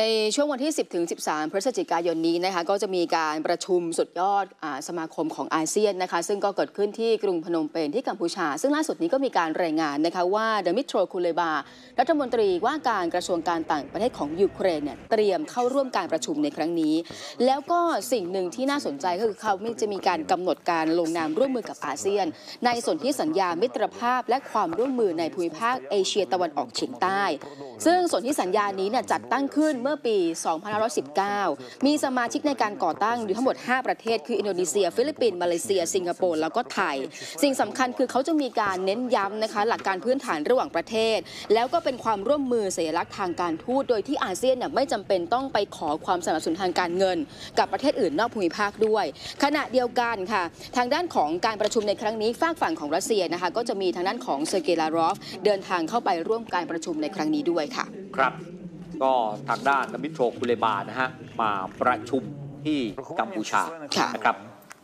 ในช่วงวันที่ 10ถึง13 พฤศจิกายนนี้นะคะก็จะมีการประชุมสุดยอดสมาคมของอาเซียนนะคะซึ่งก็เกิดขึ้นที่กรุงพนมเปญที่กัมพูชา ซึ่งล่าสุดนี้ก็มีการรายงานนะคะว่าดมิโทรคูเลบา รัฐมนตรีว่าการกระทรวงการต่างประเทศของยูเครนเนี่ยเตรียมเข้าร่วมการประชุมในครั้งนี้ แล้วก็สิ่งหนึ่งที่น่าสนใจก็คือเขาจะมีการกำหนดการลงนามร่วมมือกับอาเซียน ในส่วนที่สัญญามิตรภาพและความร่วมมือในภูมิภาคเอเชียตะวันออกเฉียงใต้ ซึ่งส่วนที่สัญญานี้เนี่ยจัดตั้งขึ้นเมื่อปี 2519 มีสมาชิกในการก่อตั้งอยู่ทั้งหมด 5 ประเทศ คืออินโดนีเซีย ฟิลิปปินส์มาเลเซีย สิงคโปร์แล้วก็ไทย สิ่งสำคัญคือเขาจะมีการเน้นย้ำนะคะหลักการพื้นฐานระหว่างประเทศ แล้วก็เป็นความร่วมมือสัญลักษณ์ทางการทูตโดยที่อาเซียนเนี่ยไม่จำเป็นต้องไปขอความสนับสนุนทางการเงิน กับประเทศอื่นนอกภูมิภาคด้วย ขณะเดียวกันค่ะ ทางด้านของการประชุมในครั้งนี้ฟากฝั่งของรัสเซียนะคะก็จะมีทางด้านของเซอร์เกย์ลาฟรอฟเดินทางเข้าไปร่วมการประชุมในครั้งนี้ด้วยค่ะ ครับ ก็ทางด้านนมิโตรคุเลบานะฮะมาประชุมที่กัมพูชาค่ะนะครับ